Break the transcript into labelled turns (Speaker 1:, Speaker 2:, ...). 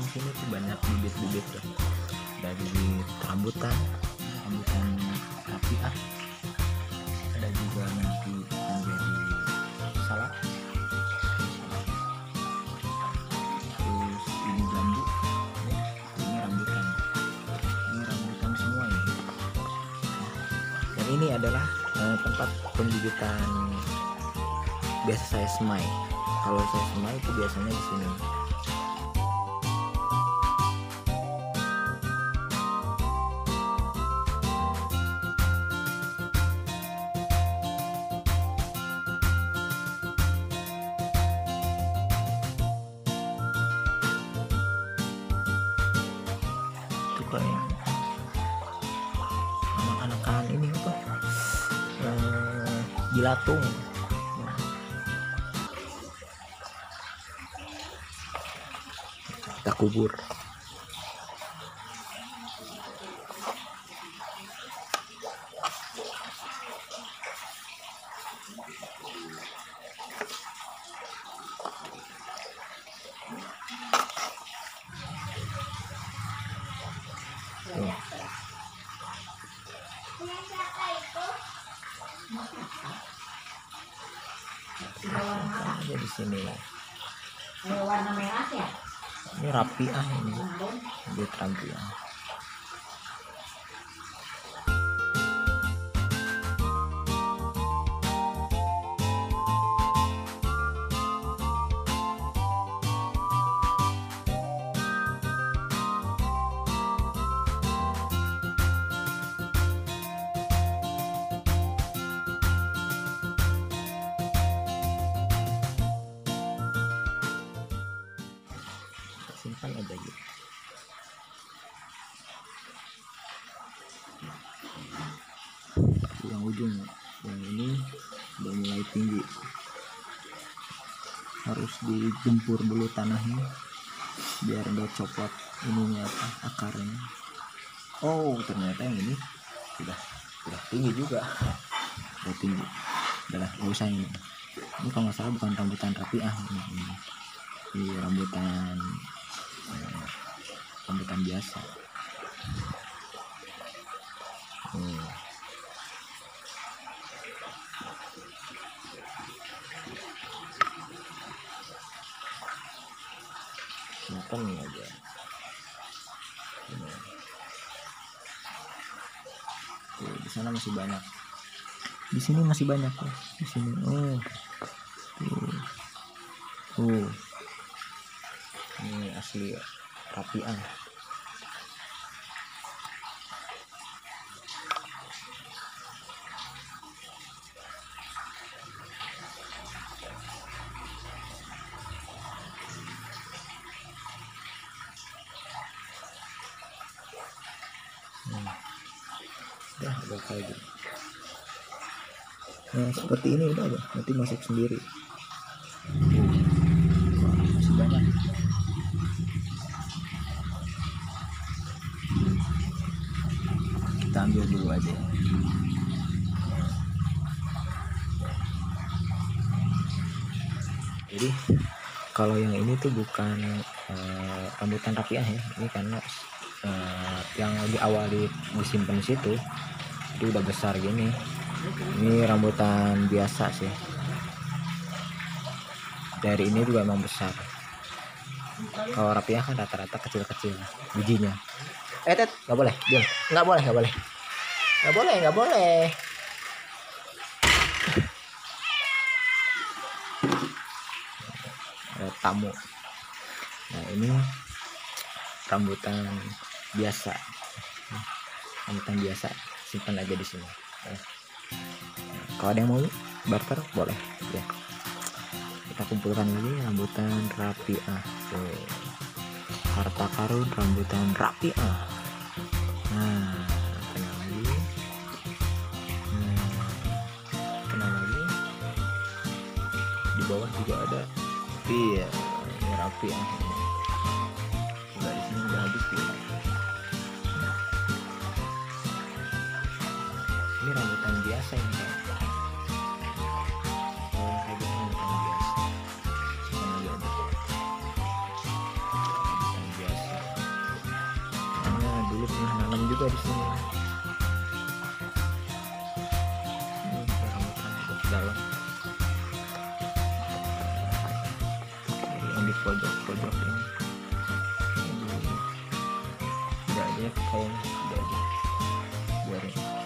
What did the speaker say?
Speaker 1: di sini tuh banyak bibit-bibit tuh. Bibit rambutan rambutan rapiah ada juga nanti menjadi salak. Terus ini jambu ini rambutan. Ini rambutan semua ini. Dan ini adalah eh, tempat pembibitan biasa saya semai. Kalau saya semai itu biasanya di sini itu kayak anak-anakan ini apa? Eh, jilatung. Kita kubur Ada di sini.
Speaker 2: Ada warna merah ya?
Speaker 1: Ini rapiah ini. Dia rapiah. Kita Yang ujung, yang ini udah mulai tinggi. Harus digempur dulu tanahnya biar nggak copot ininya apa akarnya. Oh ternyata yang ini sudah sudah tinggi juga. Sudah tinggi. Udah nggak usah ini. Ini kalau nggak salah bukan rambutan rapiah ini. ini di rambutan eh, rambutan biasa Hmm. Simpan aja. Ini. Di sana masih banyak. Di sini masih banyak tuh di sini. Oh. Tuh. Tuh. Ini asli rapian Hmm. Kayak gitu nah seperti ini udah aja nanti masuk sendiri. Wah, masih banyak kita ambil dulu aja. Jadi kalau yang ini tuh bukan eh, rambutan rapiah ya. Ini karena eh, yang di awal di disimpan di situ itu udah besar gini. Ini rambutan biasa sih. Dari ini juga emang besar. Kalau rapiah kan rata-rata kecil-kecil bijinya. Eh tet nggak boleh diam. Nggak boleh nggak boleh. Nggak boleh nggak boleh. Tamu. Nah ini rambutan biasa. Rambutan biasa simpan aja di sini. Ya. kalau ada yang mau barter boleh. Ya. Kita kumpulkan ini rambutan rapiah tuh harta karun rambutan rapiah nah kena lagi. Nah, kena lagi. Di bawah juga ada. Iya. Ini rapiah udah nanam juga di sini. Ini dalam. Yang di pojok pojok ini. Tidak ada kayaknya tidak ada. Biarin.